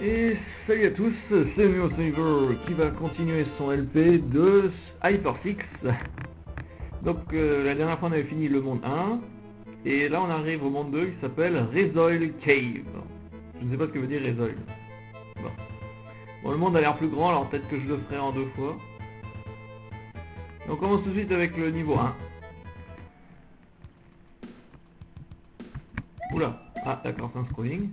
Et salut à tous, c'est Saver qui va continuer son LP de Hyperfix. Donc euh, la dernière fois on avait fini le monde 1, et là on arrive au monde 2 qui s'appelle Resoil Cave. Je ne sais pas ce que veut dire Resoil. Bon. bon le monde a l'air plus grand, alors peut-être que je le ferai en deux fois. on commence tout de suite avec le niveau 1. Oula, ah d'accord, c'est un scrolling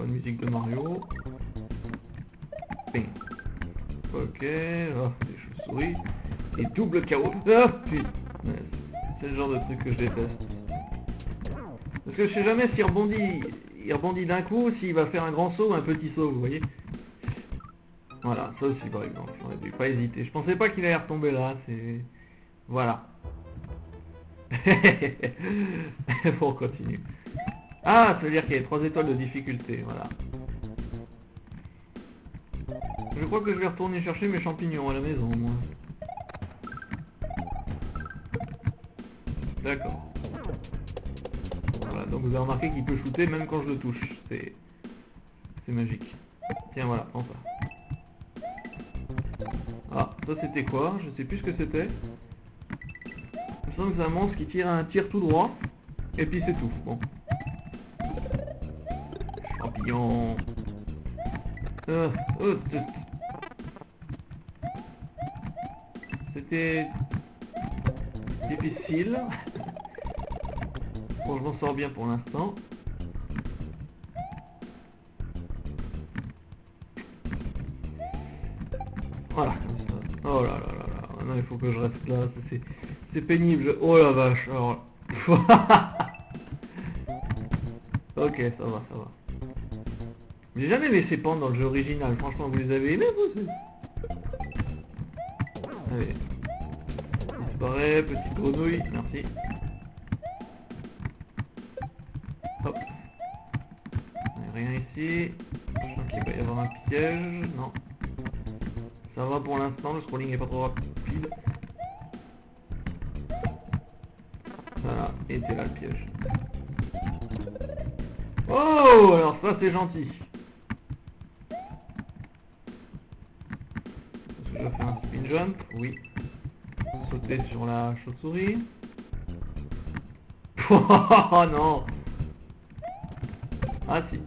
musique de Mario. Ok, oh, des chauves-souris. Et double chaos. Ah, C'est le genre de truc que je déteste. Parce que je sais jamais s'il rebondit, il rebondit d'un coup, s'il va faire un grand saut ou un petit saut, vous voyez. Voilà, ça aussi par exemple, j'aurais dû pas hésiter. Je pensais pas qu'il allait retomber là, c'est... Voilà. Pour continuer. Ah, ça veut dire qu'il y a trois étoiles de difficulté, voilà. Je crois que je vais retourner chercher mes champignons à la maison, moi. D'accord. Voilà, donc vous avez remarqué qu'il peut shooter même quand je le touche. C'est... C'est magique. Tiens, voilà, prends ça. Ah, ça c'était quoi? Je sais plus ce que c'était. Je sens que c'est un monstre qui tire un tir tout droit. Et puis c'est tout. Bon. C'était difficile. Bon, je m'en sors bien pour l'instant. Voilà, Oh là là là là. Non, il faut que je reste là. C'est pénible. Oh la vache. Alors... ok, ça va, ça va. J'ai jamais aimé ces pentes dans le jeu original, franchement vous les avez aimés Allez. Disparaît, petite grenouille, merci. Hop. Rien ici. Je sens qu'il va y avoir un piège. Non. Ça va pour l'instant, le scrolling est pas trop rapide. Voilà, et c'est là le piège. Oh Alors ça c'est gentil. Oui. Sauter sur la chauve-souris. oh non Ah si.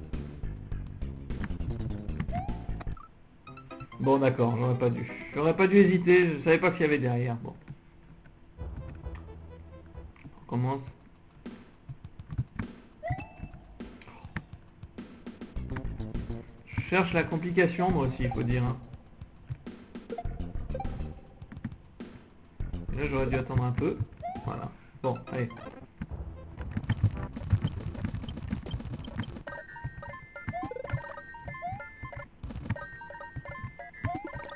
Bon d'accord, j'aurais pas dû. J'aurais pas dû hésiter, je savais pas qu'il y avait derrière. Bon. On commence. Je cherche la complication moi aussi, il faut dire. Hein. J'aurais dû attendre un peu. Voilà. Bon, allez.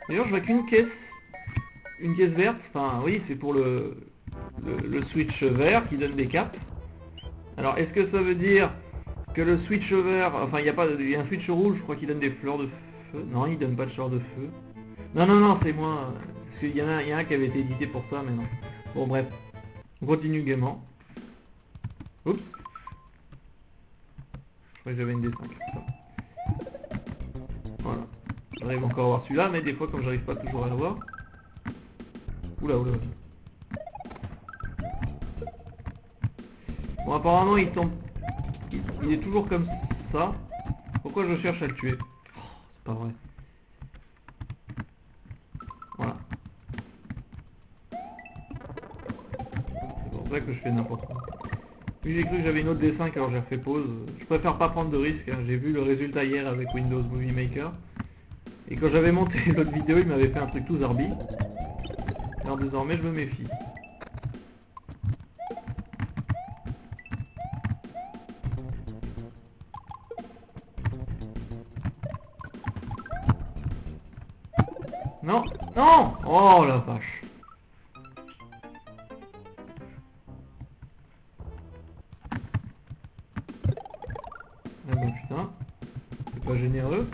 D'ailleurs je vois qu'une caisse. Une caisse verte. Enfin oui c'est pour le, le, switch vert qui donne des capes. Alors est-ce que ça veut dire que le switch vert, enfin il y a pas il y a un switch rouge je crois qu'il donne des fleurs de feu. Non il donne pas de fleurs de feu. Non non non c'est moi il y, en a, un qui avait été édité pour ça, mais non. Bon, bref. On continue gaiement. Oups. Je crois que j'avais une D5. Voilà. J'arrive encore à voir celui-là, mais des fois, comme j'arrive pas toujours à le voir... Oula, oula. Bon, apparemment, il tombe... Il, est toujours comme ça. Pourquoi je cherche à le tuer? Oh, C'est pas vrai. Que je fais n'importe quoi. Puis j'ai cru que j'avais une autre D5 alors j'ai refait pause. Je préfère pas prendre de risques, hein. j'ai vu le résultat hier avec Windows Movie Maker. Et quand j'avais monté l'autre vidéo, il m'avait fait un truc tout zarbi. Alors désormais je me méfie. Ah bah putain. C'est pas généreux.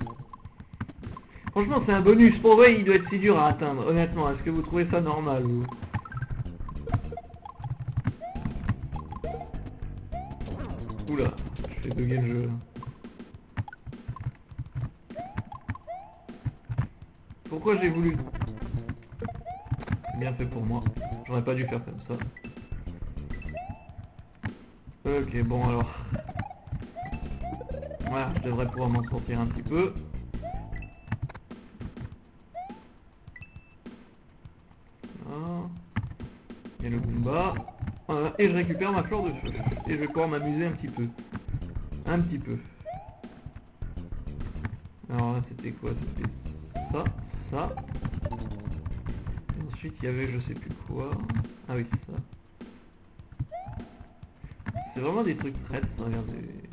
Franchement, c'est un bonus. Pour vrai, il doit être si dur à atteindre. Honnêtement, est-ce que vous trouvez ça normal ou Oula, je fais bugger le jeu. Pourquoi j'ai voulu... C'est bien fait pour moi. J'aurais pas dû faire comme ça. Ok, bon alors... Je devrais pouvoir m'en sortir un petit peu. Voilà. Il y a le Goomba. Voilà, et je récupère ma fleur de feu. Et je vais pouvoir m'amuser un petit peu. Un petit peu. Alors là c'était quoi? C'était ça, ça. Et ensuite il y avait je sais plus quoi. Ah oui c'est ça. C'est vraiment des trucs prêts, regardez.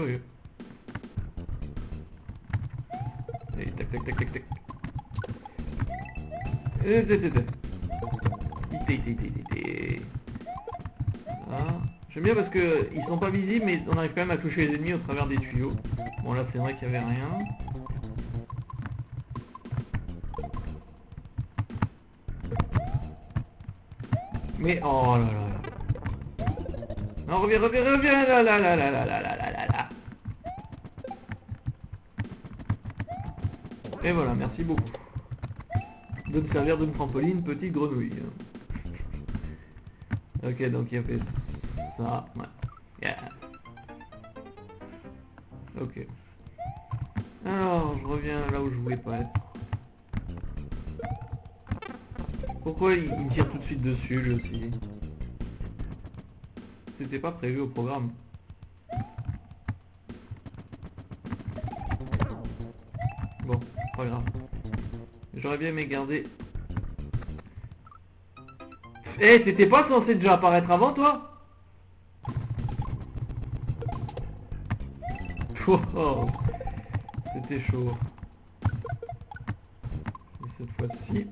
Curieux. Allez, tac tac tac tac tac. Ité. Voilà. J'aime bien parce que ils sont pas visibles mais on arrive quand même à toucher les ennemis au travers des tuyaux. Bon là c'est vrai qu'il y avait rien. Mais oh là là là. Non reviens, reviens, reviens là là là là là là là là là là. Et voilà, merci beaucoup. De me servir d'une trampoline, petite grenouille. Ok, donc il a fait ça. Ouais. Ok. Alors, je reviens là où je voulais pas être. Pourquoi il, il me tire tout de suite dessus, lui aussi C'était pas prévu au programme. Aimé garder... Eh, c'était pas censé déjà apparaître avant, toi? Oh, C'était chaud. Et cette fois-ci...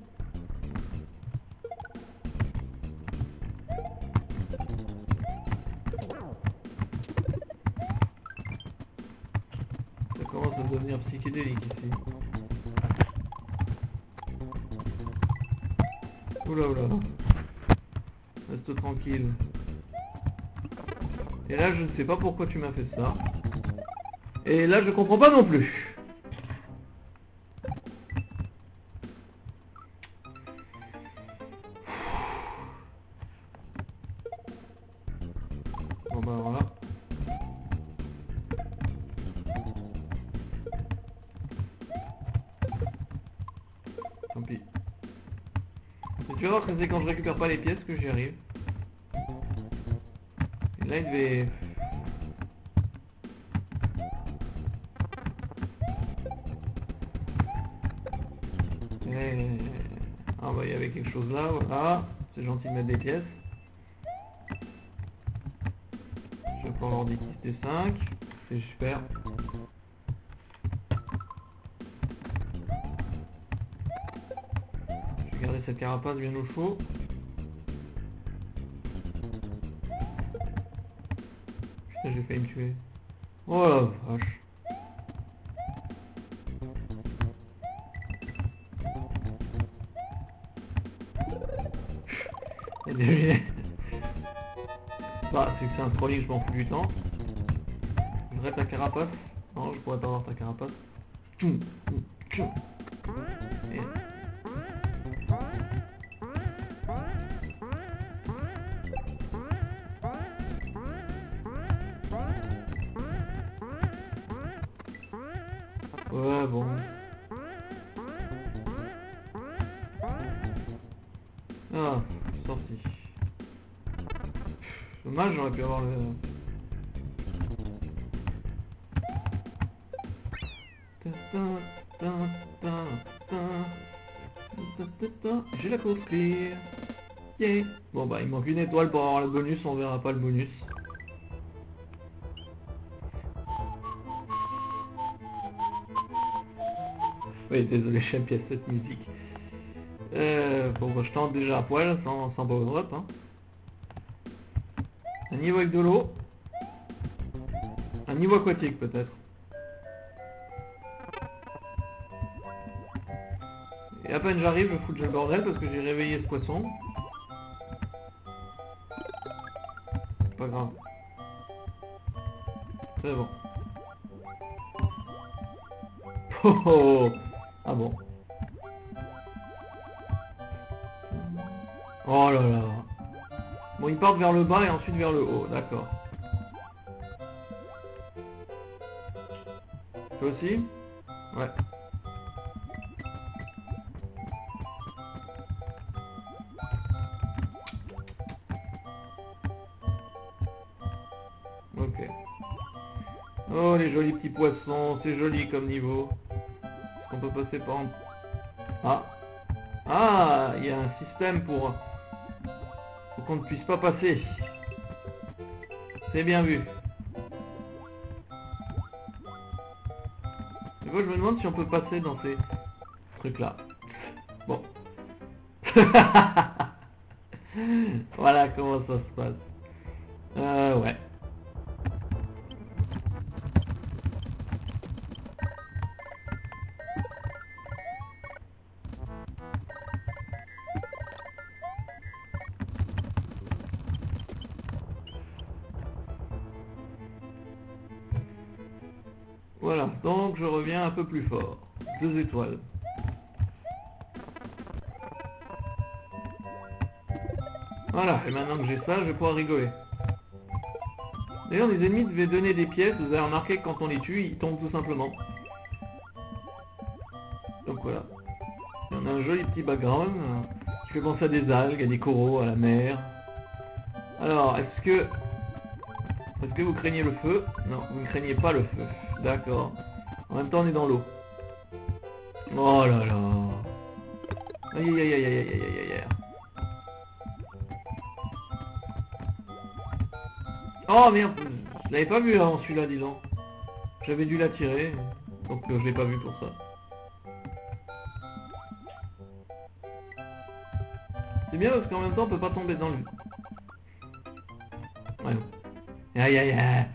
Oula. Reste tranquille. Et là je ne sais pas pourquoi tu m'as fait ça. Et là je comprends pas non plus. Quand je récupère pas les pièces que j'y arrive. Là il devait... Et... Ah y quelque chose là, voilà. C'est gentil de mettre des pièces. Je avoir des kits T5. C'est super. Cette carapace bien au chaud. Putain j'ai failli me tuer. Oh la vache. Bah, c'est que c'est un trolley, je m'en fous du temps. Je voudrais ta carapace. Non, je pourrais pas avoir ta carapace. J'ai la course clear. Bon bah il manque une étoile pour avoir le bonus, on verra pas le bonus. Oui, désolé, j'aime bien cette musique. Euh, bon, bah, je tente déjà à poil, sans, sans drop. Hein. Un niveau avec de l'eau. Un niveau aquatique peut-être. Et à peine j'arrive, je fous le bordel parce que j'ai réveillé ce poisson. Pas grave. C'est bon. Oh, oh. Ah bon. Oh là là. Bon, ils partent vers le bas et ensuite vers le haut, d'accord. Toi aussi Ouais. Ok. Oh, les jolis petits poissons, c'est joli comme niveau. Est-ce qu'on peut passer par. Ah Ah Il y a un système pour... qu'on ne puisse pas passer. C'est bien vu. Je me demande si on peut passer dans ces trucs-là. Bon. voilà comment ça se passe. Euh, ouais. Ça, je vais pouvoir rigoler. D'ailleurs, les ennemis devaient donner des pièces, vous avez remarqué que quand on les tue, ils tombent tout simplement. Donc voilà. On a un joli petit background euh, qui fait penser à des algues, à des coraux, à la mer. Alors, est-ce que... Est-ce que vous craignez le feu? Non, vous ne craignez pas le feu. D'accord. En même temps, on est dans l'eau. Oh là là. Aïe aïe aïe aïe aïe aïe aïe. Oh merde, je l'avais pas vu avant celui-là, dis donc. J'avais dû la tirer, donc euh, je l'ai pas vu pour ça. C'est bien parce qu'en même temps on peut pas tomber dans le... Ouais. Aïe aïe aïe.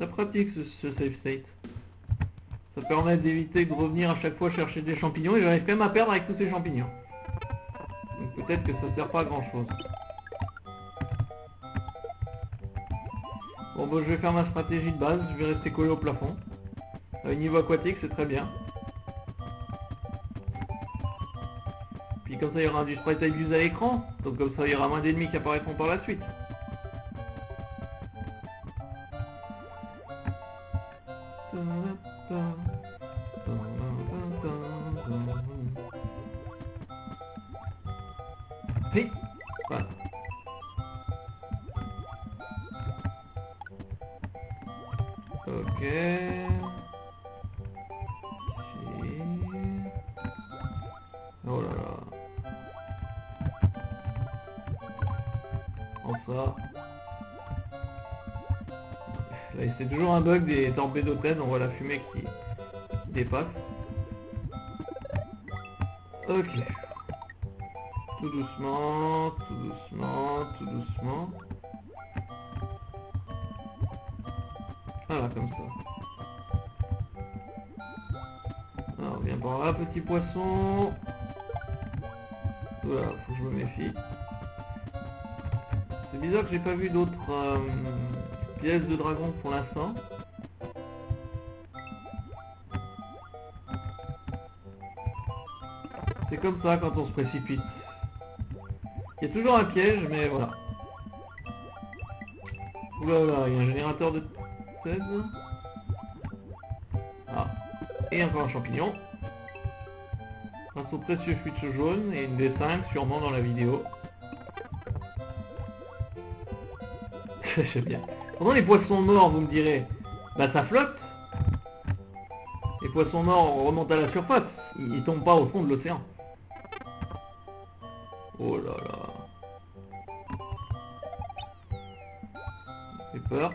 Ça pratique ce, ce save state. Ça permet d'éviter de revenir à chaque fois chercher des champignons et j'arrive quand même à perdre avec tous ces champignons. Donc peut-être que ça sert pas à grand chose. Bon je vais faire ma stratégie de base, je vais rester collé au plafond. Euh, niveau aquatique c'est très bien. Puis comme ça il y aura du sprite views à l'écran, donc comme ça il y aura moins d'ennemis qui apparaîtront par la suite. Ok. Oh là là. Enfin. C'est toujours un bug des torpédos on voit la fumée qui dépasse. Ok. Tout doucement, tout doucement, tout doucement. Petit poisson. Voilà, faut que je me méfie. C'est bizarre que j'ai pas vu d'autres euh, pièces de dragon pour l'instant. C'est comme ça quand on se précipite. Il y a toujours un piège, mais voilà. Oula là, il y a un générateur de tête. Ah. Et encore un champignon. Saut précieux switch jaune et une D5 sûrement dans la vidéo. J'aime bien. Pendant les poissons morts, vous me direz, bah ça flotte. Les poissons morts remontent à la surface. Ils, tombent pas au fond de l'océan. Oh là là. J'ai peur.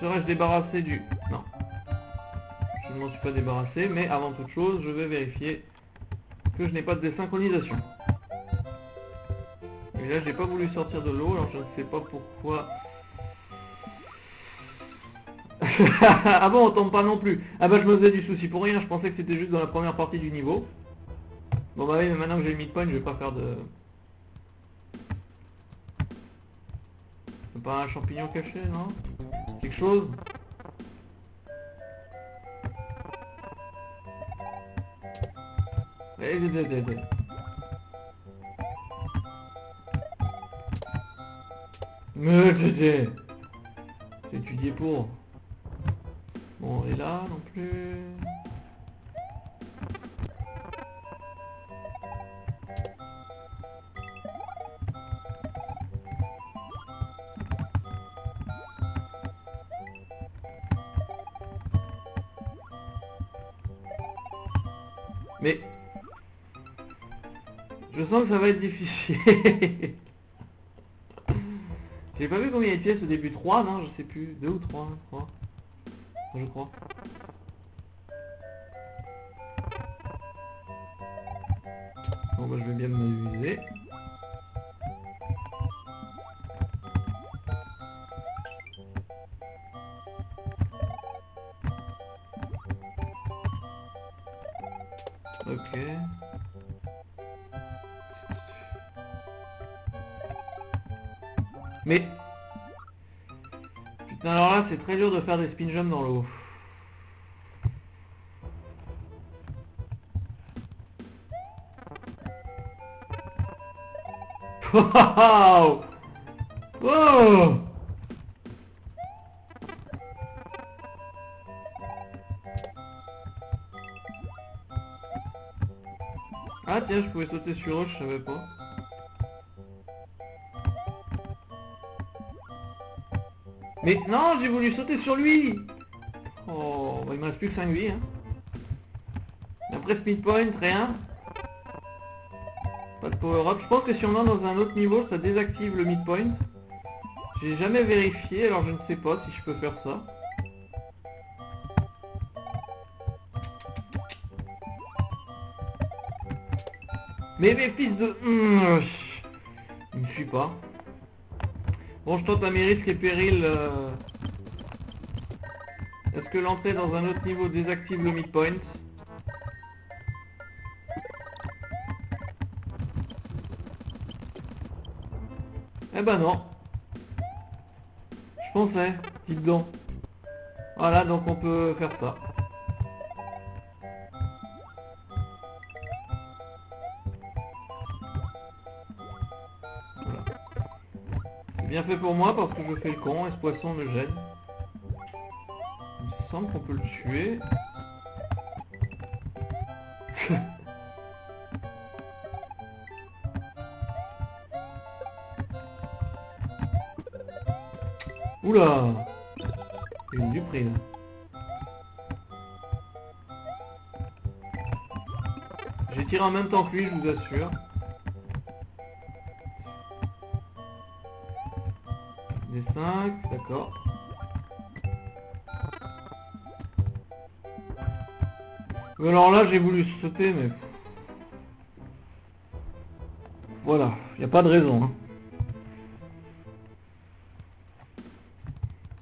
Serais-je débarrassé du... pas débarrassé, mais avant toute chose, je vais vérifier que je n'ai pas de désynchronisation. Et là, j'ai pas voulu sortir de l'eau, alors je ne sais pas pourquoi... ah bon, on tombe pas non plus. Ah bah je me faisais du souci pour rien, je pensais que c'était juste dans la première partie du niveau. Bon bah oui, mais maintenant que j'ai le midpoint, je vais pas faire de... pas un champignon caché, non? Quelque chose? Mais c'est c'est étudié pour. Bon, et là non plus. Je sens que ça va être difficile. J'ai pas vu combien il y a de pièces au début. 3, non Je sais plus. 2 ou 3 3. Je crois. Bon bah je vais bien m'amuser. Faire des spin jumps dans l'eau. Wow Ah tiens, je pouvais sauter sur eux, je savais pas. Mais non, j'ai voulu sauter sur lui Oh, bah, il me reste plus que 5 vies. Hein. Après speed point, rien. Pas de power up. Je pense que si on est dans un autre niveau, ça désactive le midpoint. J'ai jamais vérifié, alors je ne sais pas si je peux faire ça. Mais mes fils de... Hum, il me suit pas. Bon, je tente mes risques et périls. euh, Est-ce que l'entrée dans un autre niveau désactive le midpoint? Eh ben non. Je pensais, dis donc. Voilà, donc on peut faire ça. Bien fait pour moi parce que je fais le con et ce poisson me gêne. Il me semble qu'on peut le tuer. Oula eu du prix. J'ai tiré en même temps que lui, je vous assure. Des 5, d'accord. Alors là, j'ai voulu sauter, mais... Voilà, il n'y a pas de raison. hein.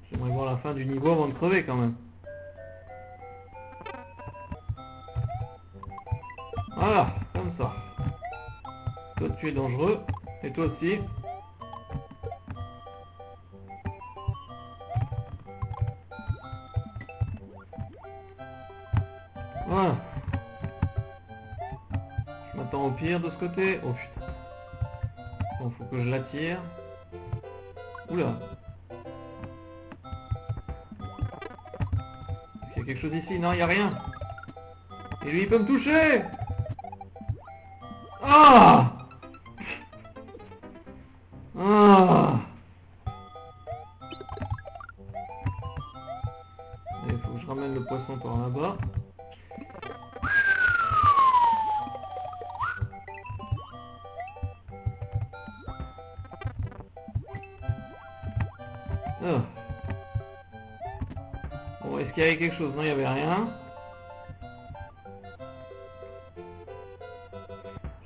J'aimerais voir la fin du niveau avant de crever quand même. Voilà, comme ça. Toi tu es dangereux, et toi aussi. Voilà. Je m'attends au pire de ce côté. Oh putain. Bon, faut que je l'attire. Oula. Qu'il y a quelque chose ici Non, il n'y a rien. Et lui, il peut me toucher avait quelque chose Non, il n'y avait rien.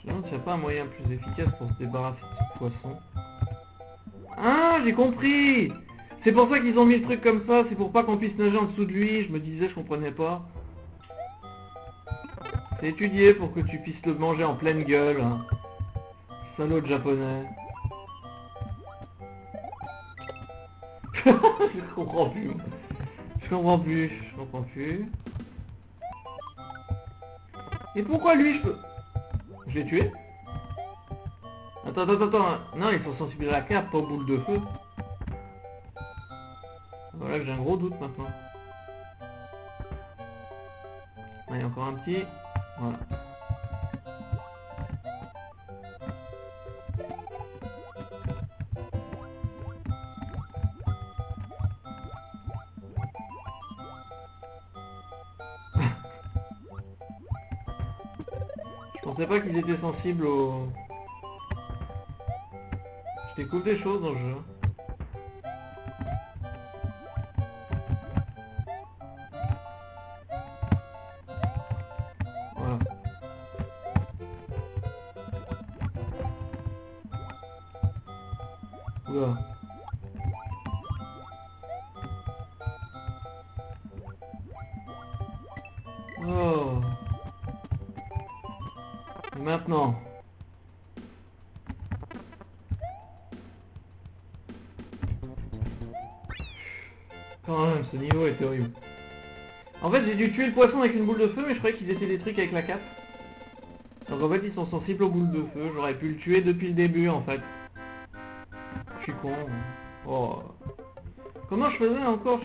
Je me a pas un moyen plus efficace pour se débarrasser de ce poisson. Ah, j'ai compris C'est pour ça qu'ils ont mis le truc comme ça, c'est pour pas qu'on puisse nager en dessous de lui, je me disais, je comprenais pas. C'est étudié pour que tu puisses le manger en pleine gueule. Hein. Salaud japonais. je comprends plus. Je comprends plus, je comprends plus. Et pourquoi lui je peux... Je l'ai tué Attends, attends, attends. Non, ils sont sensibles à la carte, pas aux boules de feu. Voilà, j'ai un gros doute maintenant. Allez, encore un petit. Voilà. Pas qu'ils étaient sensibles au... Je découvre des choses dans le jeu. Quand même, ce niveau est horrible. En fait, j'ai dû tuer le poisson avec une boule de feu, mais je croyais qu'ils étaient des trucs avec la cape. Donc en fait, ils sont sensibles aux boules de feu. J'aurais pu le tuer depuis le début, en fait. Je suis con. Oh. Comment je faisais encore?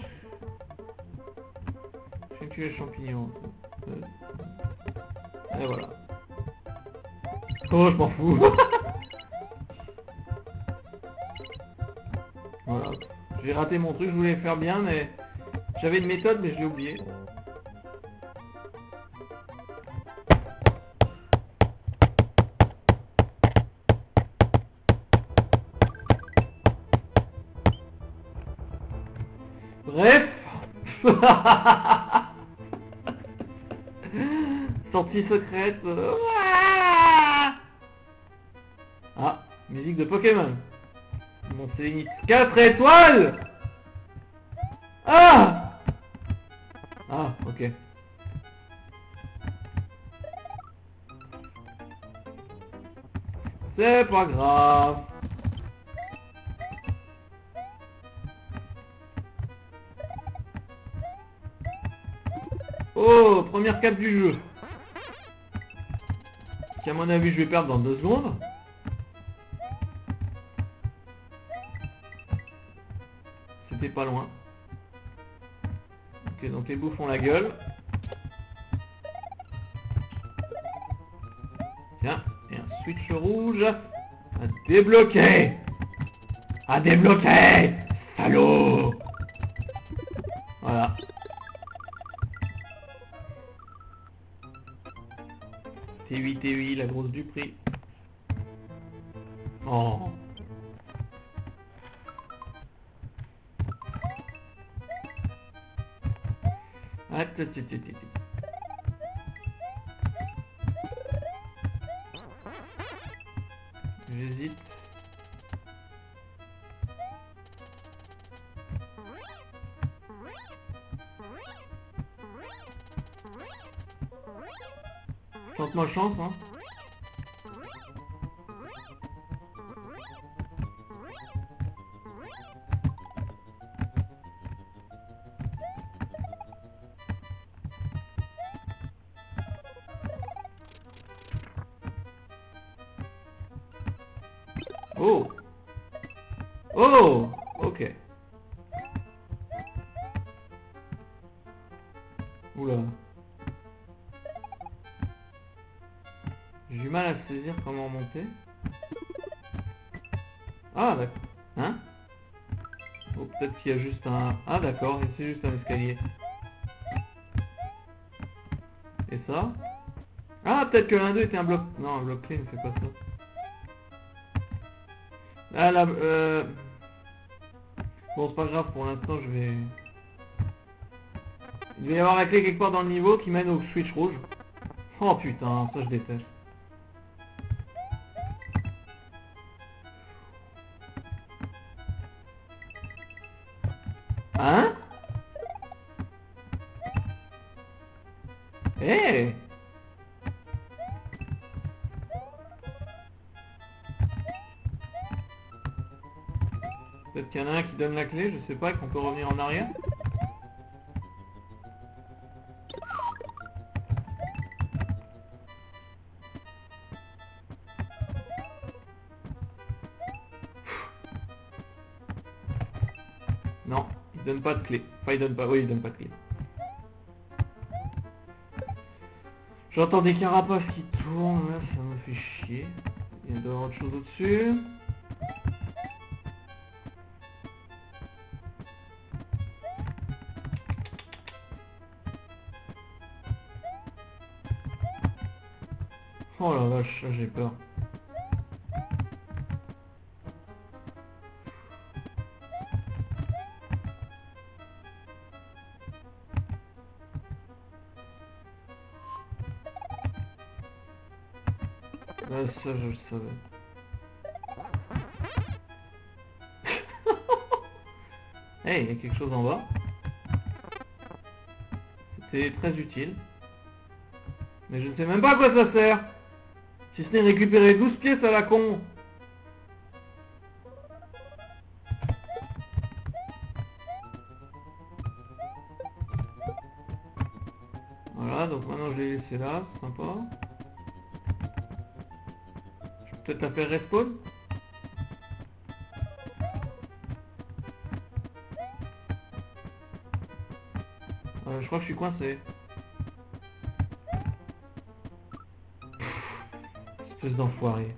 J'ai tué les champignons. Euh. Et voilà. Oh, je m'en fous. J'ai raté mon truc, je voulais faire bien, mais... J'avais une méthode, mais je l'ai oublié. Bref. Sortie secrète euh, Ah Musique de Pokémon. Mon Sélénite 4 étoiles C'est pas grave. Oh, première cape du jeu. Qui à mon avis je vais perdre dans deux secondes. C'était pas loin. Ok, donc les bouffons la gueule. Switch rouge à débloquer À débloquer Salaud Voilà. T8, T8, la grosse du prix. Tente ma chance, hein. 2 était un bloc... Non, un bloc clé ne fait pas ça. Ah, là, euh... Bon, c'est pas grave, pour l'instant, je vais... Il va y avoir la clé quelque part dans le niveau qui mène au switch rouge. Oh putain, ça je déteste. Hein? Donne la clé, je sais pas, qu'on peut revenir en arrière. Non, il donne pas de clé. Enfin, il donne pas, oui, il donne pas de clé. J'entends des carapaces qui tournent, là, ça me fait chier. Il y a d'autres choses au-dessus. J'ai peur. Ah, ça, je le savais. hey, il y a quelque chose en bas. C'était très utile. Mais je ne sais même pas à quoi ça sert. Si ce n'est récupérer 12 pièces à la con. Voilà, donc maintenant je l'ai laissé là, sympa. Je peux peut-être la faire respawn Euh, Je crois que je suis coincé. D'enfoiré.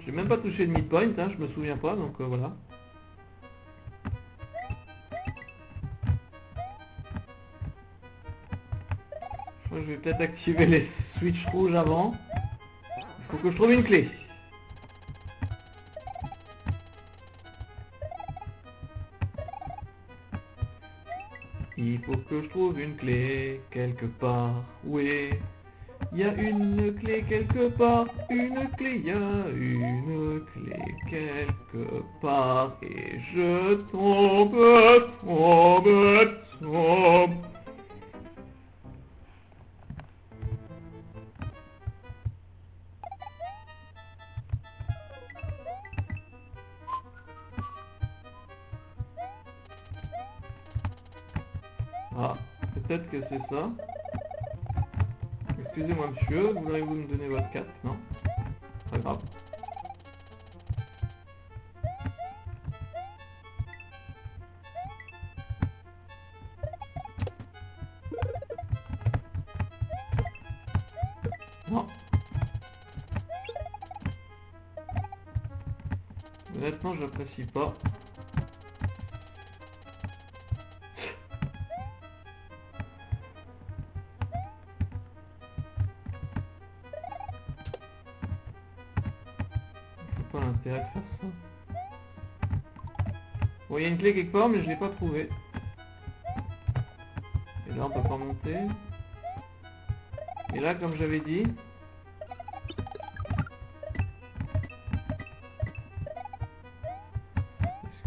J'ai même pas touché de midpoint, hein, je me souviens pas, donc euh, voilà. Je vais peut-être activer les switches rouges avant. Il faut que je trouve une clé. Il faut que je trouve une clé quelque part. Est Il y a une clé quelque part. Une clé, il y a une clé quelque part. Et je tombe, tombe, tombe. Monsieur, voudriez-vous me donner votre carte Non Pas grave. Non. Honnêtement, j'apprécie pas. Bon, il y a une clé quelque part, mais je l'ai pas trouvée. Et là, on peut pas monter. Et là, comme j'avais dit...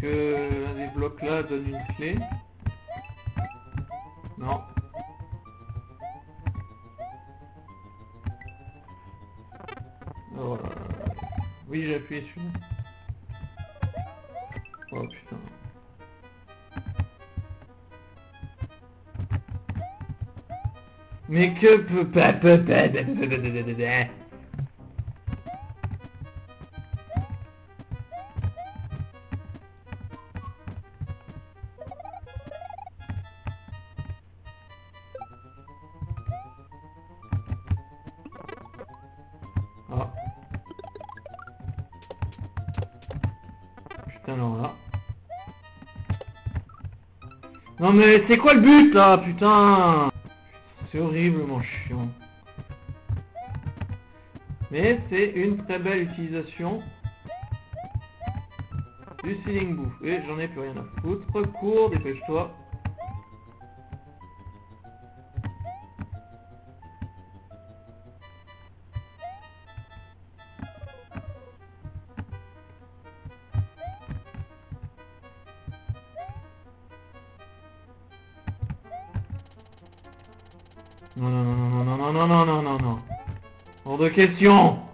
Est-ce que l'un des blocs là donne une clé? Oui, j'ai appuyé sur. Oh putain. Mais que peut pas Non mais c'est quoi le but là putain? C'est horriblement chiant. Mais c'est une très belle utilisation du ceiling bouffe. Et j'en ai plus rien à foutre. Cours, dépêche-toi. non, non, non, non, non. Hors de question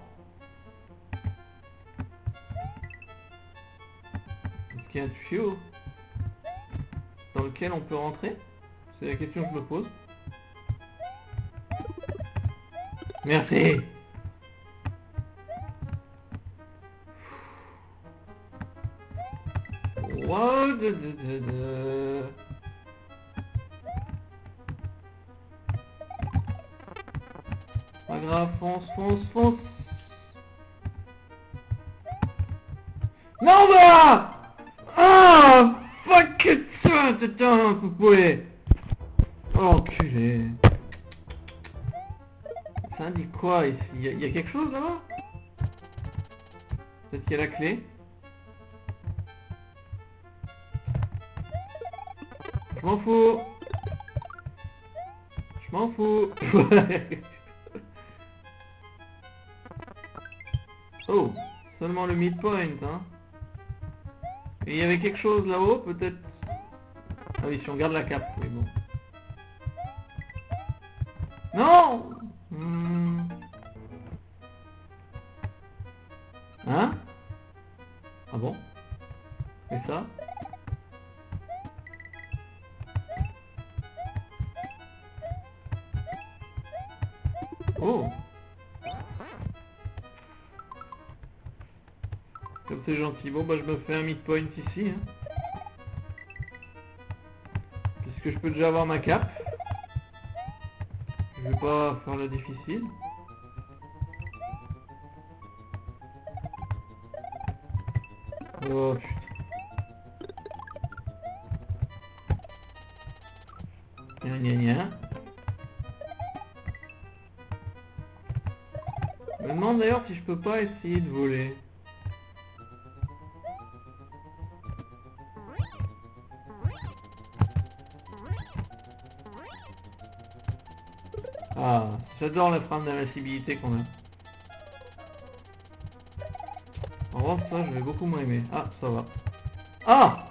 Ah Fuck it Putain, poupoulet Oh, enculé. Ça indique quoi ici? Il y, a- il y a quelque chose là-bas? Peut-être qu'il y a la clé? Je m'en fous. Je m'en fous. Oh Seulement le midpoint, hein Et il y avait quelque chose là-haut, peut-être. Ah oui, si on garde la cape, oui bon. Non! Hmm. Hein? Ah bon? Et ça? Oh Comme c'est gentil. Bon bah je me fais un midpoint ici. Hein. Puisque je peux déjà avoir ma cape? Je vais pas faire le difficile. Oh putain. Gna gna gna. Je me demande d'ailleurs si je peux pas essayer de voler. J'adore la trame d'invincibilité qu'on a. En revanche, ça, je vais beaucoup moins aimer. Ah, ça va. Ah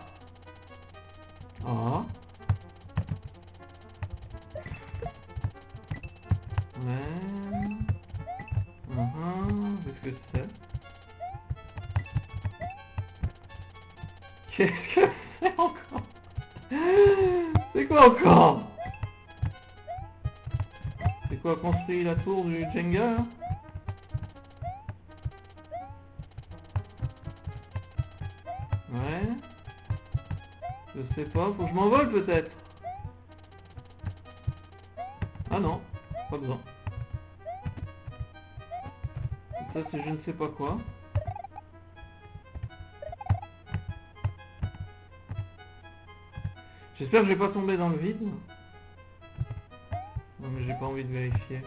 peut-être. Ah non, pas besoin. Ça c'est je ne sais pas quoi. J'espère que j'ai pas tombé dans le vide. Non mais j'ai pas envie de vérifier.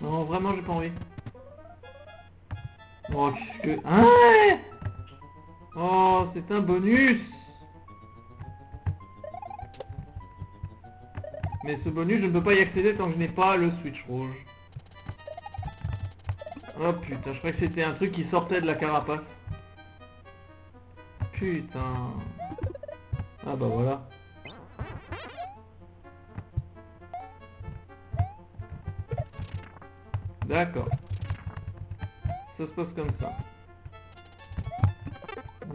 Non vraiment j'ai pas envie. Oh que... Hein Oh c'est un bonus Mais ce bonus je ne peux pas y accéder tant que je n'ai pas le switch rouge. Oh putain, je croyais que c'était un truc qui sortait de la carapace. Putain. Ah bah voilà. D'accord. Ça se passe comme ça.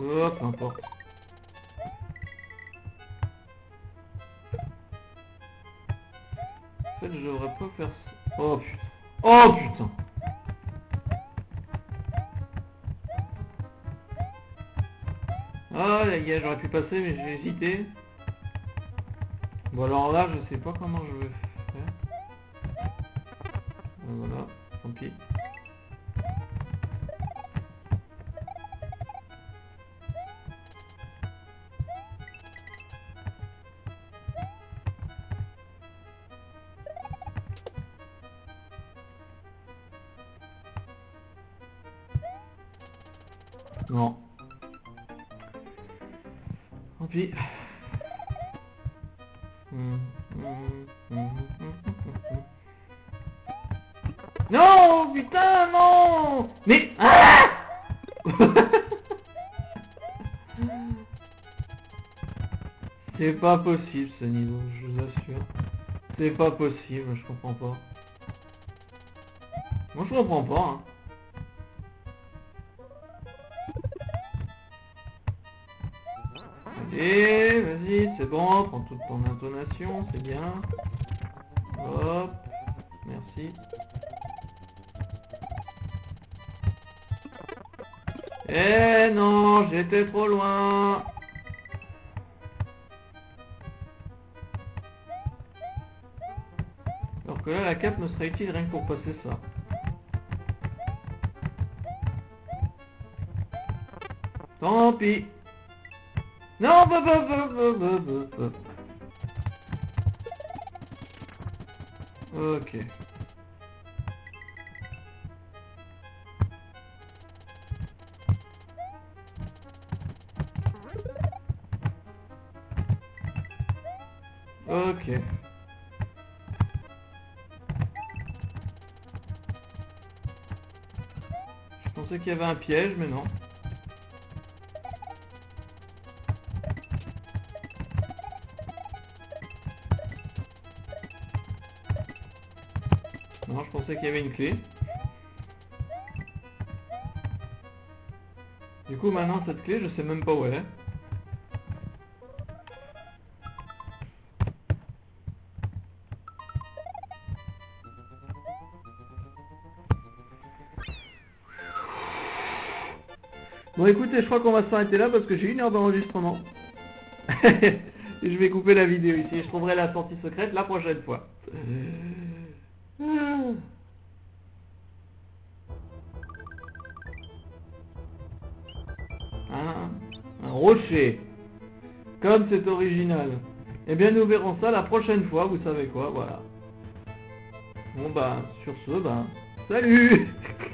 Oh, peu importe. En fait, je devrais pas faire ça. Oh putain. Oh putain. Ah les gars, j'aurais pu passer mais j'ai hésité. Bon alors là, je sais pas comment je vais faire. Voilà, tant pis. C'est pas possible ce niveau, je vous assure. C'est pas possible, je comprends pas. Moi je comprends pas. Hein. Allez, vas-y, c'est bon, prends toute ton intonation, c'est bien. Hop, merci. Eh non, j'étais trop loin la cape me serait utile rien que pour passer ça. Tant pis Non, bah, bah, bah, Ok. Ok. Qu'il y avait un piège, mais non. Non, je pensais qu'il y avait une clé. Du coup, maintenant, cette clé, je sais même pas où elle est. Bon écoutez, je crois qu'on va s'arrêter là parce que j'ai une heure d'enregistrement. Et je vais couper la vidéo ici. Je trouverai la sortie secrète la prochaine fois. Ah, un rocher. Comme c'est original. Eh bien nous verrons ça la prochaine fois, vous savez quoi, voilà. Bon bah, sur ce, bah, salut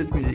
Je recherche